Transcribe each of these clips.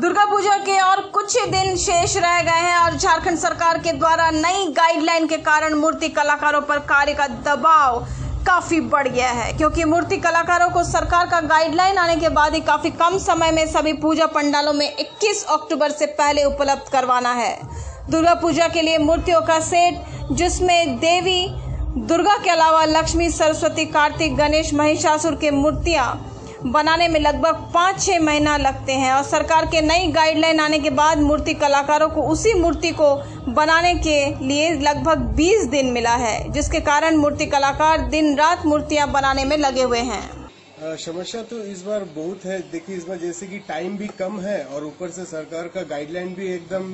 दुर्गा पूजा के और कुछ ही दिन शेष रह गए हैं और झारखंड सरकार के द्वारा नई गाइडलाइन के कारण मूर्ति कलाकारों पर कार्य का दबाव काफ़ी बढ़ गया है। क्योंकि मूर्ति कलाकारों को सरकार का गाइडलाइन आने के बाद ही काफ़ी कम समय में सभी पूजा पंडालों में 21 अक्टूबर से पहले उपलब्ध करवाना है। दुर्गा पूजा के लिए मूर्तियों का सेट, जिसमें देवी, दुर्गा के अलावा लक्ष्मी, सरस्वती, कार्तिक, गणेश, महिषासुर के मूर्तियाँ बनाने में लगभग पाँच छः महीना लगते हैं और सरकार के नई गाइडलाइन आने के बाद मूर्ति कलाकारों को उसी मूर्ति को बनाने के लिए लगभग 20 दिन मिला है, जिसके कारण मूर्ति कलाकार दिन रात मूर्तियाँ बनाने में लगे हुए हैं। समस्या तो इस बार बहुत है। देखिए, इस बार जैसे कि टाइम भी कम है और ऊपर से सरकार का गाइडलाइन भी एकदम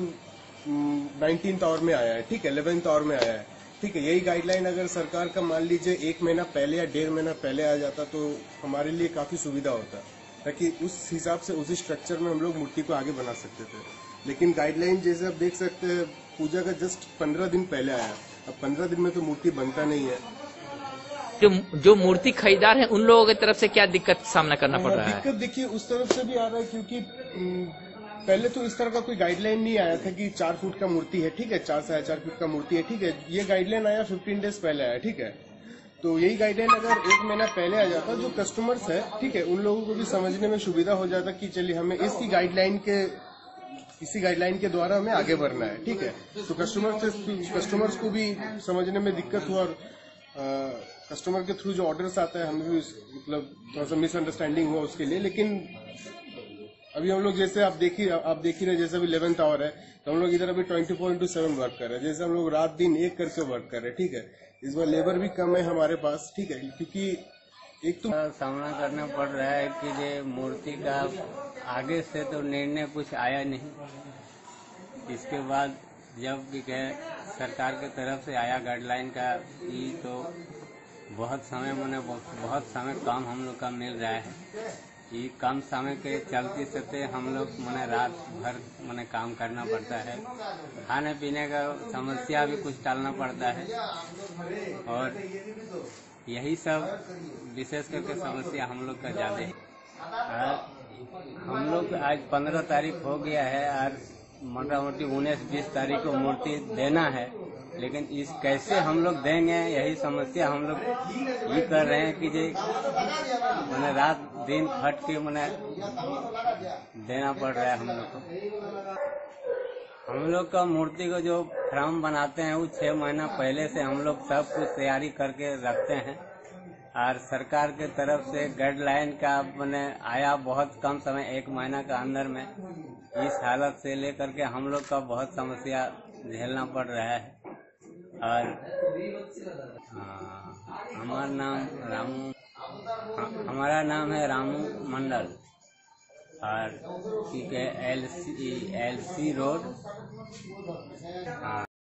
नाइनटीन आवर में आया है, ठीक है इलेवेंथ आवर में आया है। ठीक है यही गाइडलाइन अगर सरकार का मान लीजिए एक महीना पहले या डेढ़ महीना पहले आ जाता तो हमारे लिए काफ़ी सुविधा होता ताकि उस हिसाब से उसी स्ट्रक्चर में हम लोग मूर्ति को आगे बना सकते थे। लेकिन गाइडलाइन जैसे आप देख सकते हैं पूजा का जस्ट पंद्रह दिन पहले आया अब पंद्रह दिन में तो मूर्ति बनता नहीं है। जो जो मूर्ति खरीदार है उन लोगों की तरफ़ से क्या दिक्कत सामना करना पड़ रहा है? दिक्कत देखिए उस तरफ़ से भी आ रहा है क्योंकि हम्म, पहले तो इस तरह का कोई गाइडलाइन नहीं आया था कि चार फुट का मूर्ति है, ठीक है? चार साढ़े चार फुट का मूर्ति है, ठीक है? ये गाइडलाइन आया फिफ्टीन डेज़ पहले आया, ठीक है? तो यही गाइडलाइन अगर एक महीना पहले आ जाता, जो कस्टमर्स है, ठीक है? उन लोगों को भी समझने में सुविधा हो जाता कि चलिए हमें इसकी गाइडलाइन के, इसी गाइडलाइन के द्वारा हमें आगे बढ़ना है, ठीक है? तो कस्टमर से कस्टमर्स को भी समझने में दिक्कत हुआ और कस्टमर के थ्रू जो ऑर्डर्स आता है, हमें भी मतलब थोड़ा सा मिसअंडरस्टैंडिंग हुआ उसके लिए, लेकिन अभी हम लोग जैसे आप देखिए, आप देख रहे जैसे अभी इलेवेंथ आवर है तो हम लोग इधर अभी twenty four into seven work कर रहे हैं। जैसे हम लोग रात दिन एक करके वर्क कर रहे हैं, ठीक है? इस बार लेबर भी कम है हमारे पास, ठीक है? क्योंकि एक तो सामना करना पड़ रहा है कि ये मूर्ति का आगे से तो निर्णय कुछ आया नहीं। इसके बाद जब भी सरकार की तरफ़ से आया गाइडलाइन का ये तो बहुत समय मैंने बहुत समय काम हम लोग का मिल रहा है। ये कम समय के चलते चलते हम लोग मैंने रात भर मैंने काम करना पड़ता है। खाने पीने का समस्या भी कुछ टालना पड़ता है। और यही सब विशेष करके समस्या हम लोग का ज़्यादा है। हम लोग आज पंद्रह तारीख हो गया है। और मोटा मोटी उन्नीस बीस तारीख को मूर्ति देना है। लेकिन इस कैसे हम लोग देंगे यही समस्या हम लोग ये कर रहे हैं कि जी मैंने रात दिन खट के मैंने देना पड़ रहा है हम लोग को। हम लोग का मूर्ति को जो फ्राम बनाते हैं वो छह महीना पहले से हम लोग सब कुछ तैयारी करके रखते हैं। और सरकार के तरफ़ से गाइडलाइन का मैंने आया बहुत कम समय एक महीना का अंदर में। इस हालत से लेकर के हम लोग का बहुत समस्या झेलना पड़ रहा है। और हाँ, हमारा नाम रामू हमारा नाम है रामू मंडल। और ठीक है L C L C road